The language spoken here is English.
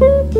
Boop, boop.